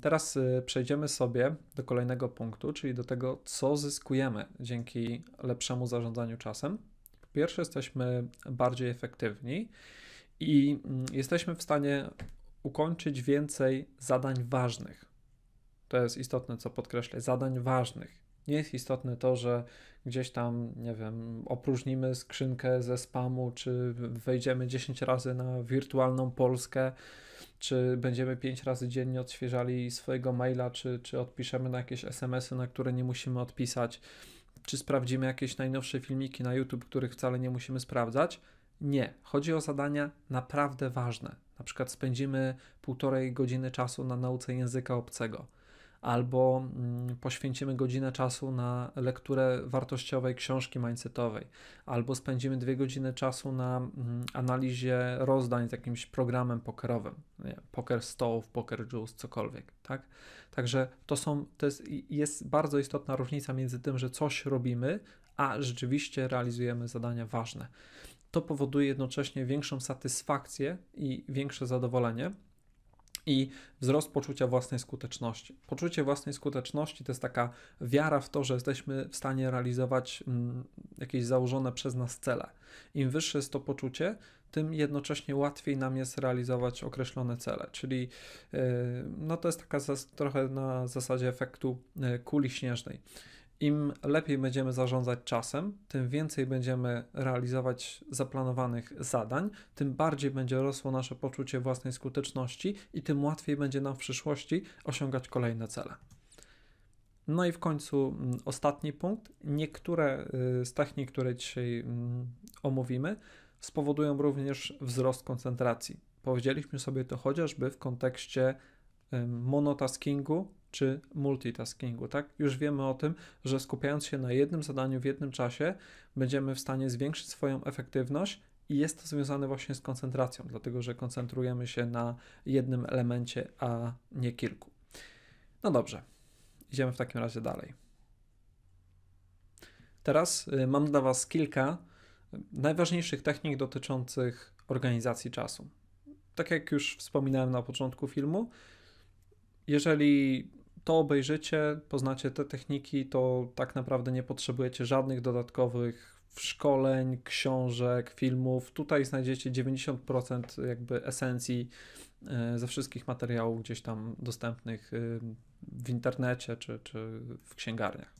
Teraz y, przejdziemy sobie do kolejnego punktu, czyli do tego, co zyskujemy dzięki lepszemu zarządzaniu czasem. Po pierwsze, jesteśmy bardziej efektywni i mm, jesteśmy w stanie ukończyć więcej zadań ważnych. To jest istotne, co podkreślę, zadań ważnych. Nie jest istotne to, że gdzieś tam, nie wiem, opróżnimy skrzynkę ze spamu, czy wejdziemy 10 razy na wirtualną Polskę, czy będziemy 5 razy dziennie odświeżali swojego maila, czy, czy odpiszemy na jakieś SMS-y, na które nie musimy odpisać, czy sprawdzimy jakieś najnowsze filmiki na YouTube, których wcale nie musimy sprawdzać. Nie, chodzi o zadania naprawdę ważne. Na przykład spędzimy półtorej godziny czasu na nauce języka obcego albo mm, poświęcimy godzinę czasu na lekturę wartościowej książki mindsetowej, albo spędzimy dwie godziny czasu na mm, analizie rozdań z jakimś programem pokerowym, nie, poker stołów, poker juice, cokolwiek, tak? Także to są, to jest, jest bardzo istotna różnica między tym, że coś robimy, a rzeczywiście realizujemy zadania ważne. To powoduje jednocześnie większą satysfakcję i większe zadowolenie, i wzrost poczucia własnej skuteczności. Poczucie własnej skuteczności to jest taka wiara w to, że jesteśmy w stanie realizować mm, jakieś założone przez nas cele. Im wyższe jest to poczucie, tym jednocześnie łatwiej nam jest realizować określone cele. Czyli yy, no to jest taka trochę na zasadzie efektu yy, kuli śnieżnej. Im lepiej będziemy zarządzać czasem, tym więcej będziemy realizować zaplanowanych zadań, tym bardziej będzie rosło nasze poczucie własnej skuteczności i tym łatwiej będzie nam w przyszłości osiągać kolejne cele. No i w końcu mm, ostatni punkt. Niektóre y, z technik, które dzisiaj mm, omówimy, spowodują również wzrost koncentracji. Powiedzieliśmy sobie to chociażby w kontekście monotaskingu czy multitaskingu, tak? Już wiemy o tym, że skupiając się na jednym zadaniu w jednym czasie, będziemy w stanie zwiększyć swoją efektywność i jest to związane właśnie z koncentracją, dlatego że koncentrujemy się na jednym elemencie, a nie kilku. No dobrze, idziemy w takim razie dalej. Teraz y, mam dla Was kilka najważniejszych technik dotyczących organizacji czasu. Tak jak już wspominałem na początku filmu, jeżeli to obejrzycie, poznacie te techniki, to tak naprawdę nie potrzebujecie żadnych dodatkowych szkoleń, książek, filmów. Tutaj znajdziecie 90% jakby esencji e, ze wszystkich materiałów gdzieś tam dostępnych e, w internecie czy, czy w księgarniach.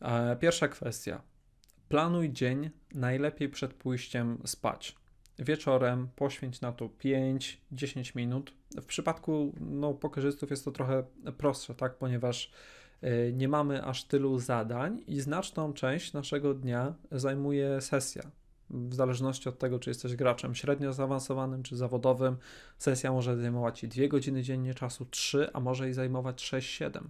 E, pierwsza kwestia. Planuj dzień najlepiej przed pójściem spać wieczorem poświęć na to 5-10 minut. W przypadku no, pokerzystów jest to trochę prostsze, tak, ponieważ e, nie mamy aż tylu zadań i znaczną część naszego dnia zajmuje sesja. W zależności od tego, czy jesteś graczem średnio zaawansowanym czy zawodowym, sesja może zajmować i 2 godziny dziennie czasu, 3, a może i zajmować 6-7.